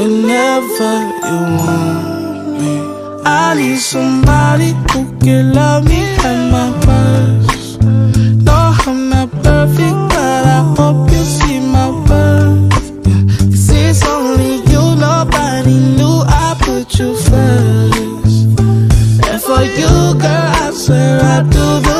whenever you want me. I need somebody who can love me at my worst. No, I'm not perfect, but I hope you see my worth. Cause it's only you, nobody knew I put you first. And for you, girl, I swear I do the